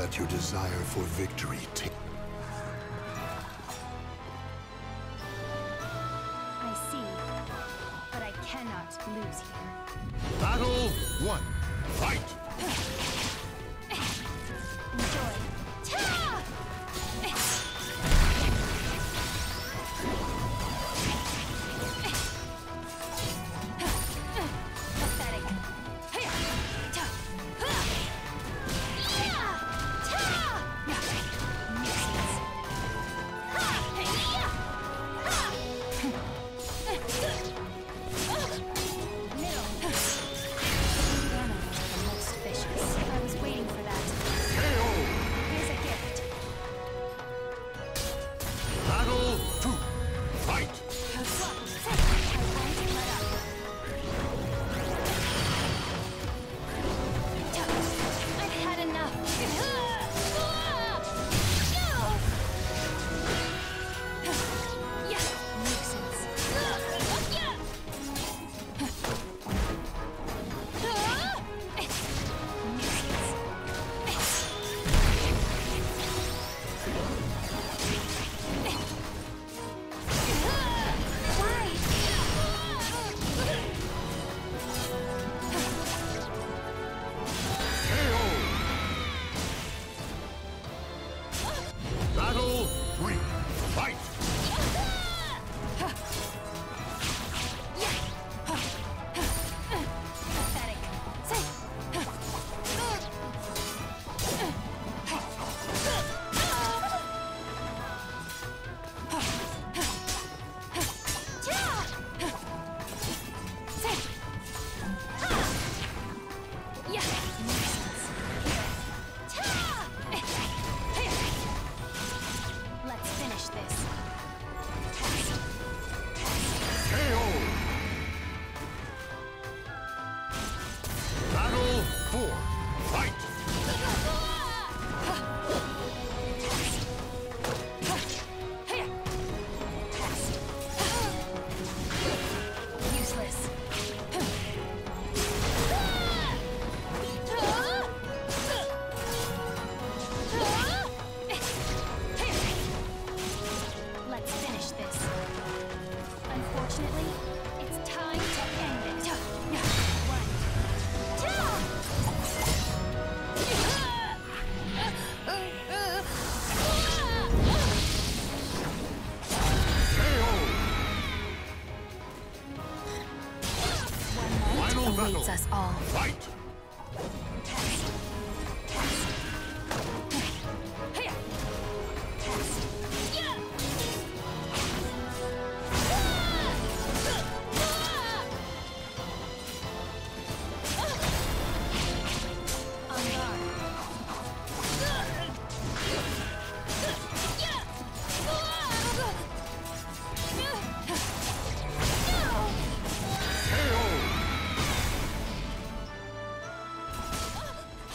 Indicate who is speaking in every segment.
Speaker 1: Let your desire for victory take...
Speaker 2: I see, but I cannot lose here.
Speaker 1: Battle one, fight!
Speaker 2: Enjoy.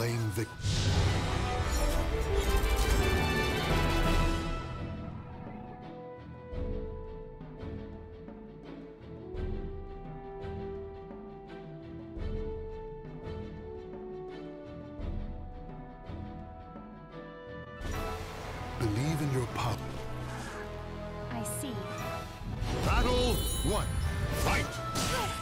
Speaker 1: claim victory. Believe in your power.
Speaker 2: I see.
Speaker 1: Battle one. Fight!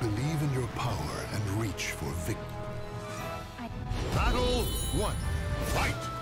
Speaker 1: Believe in your power and reach for victory. Battle one. Fight!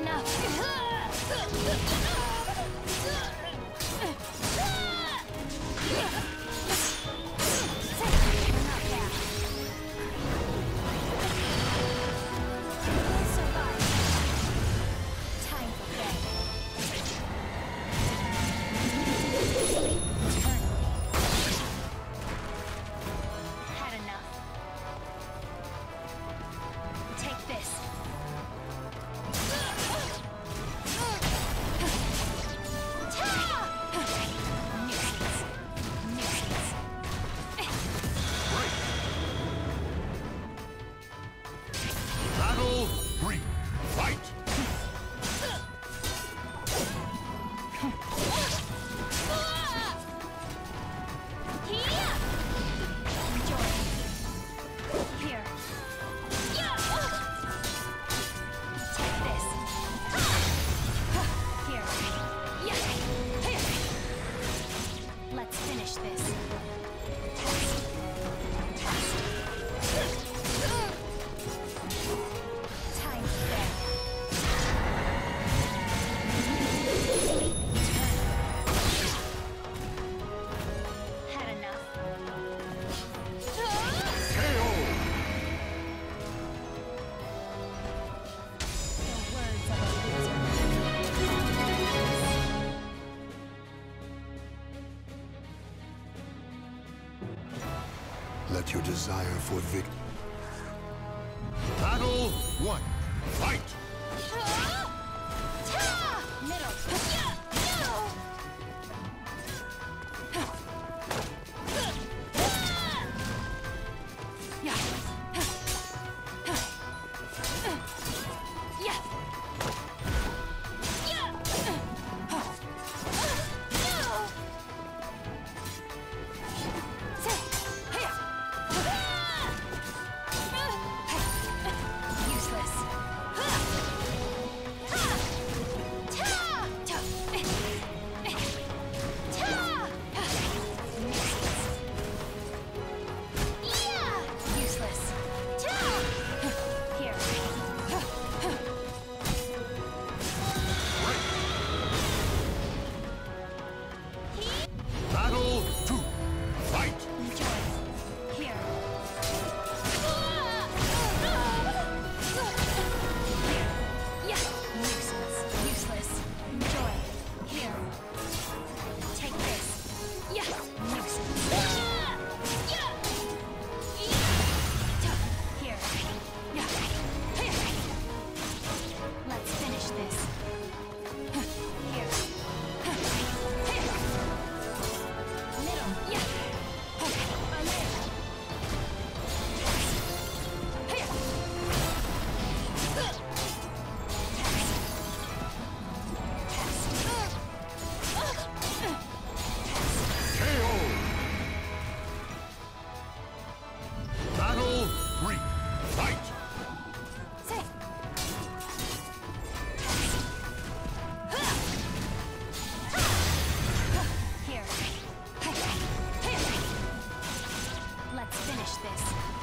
Speaker 2: enough.
Speaker 1: Let your desire for victory... Battle 1. Fight!
Speaker 2: finish
Speaker 1: this.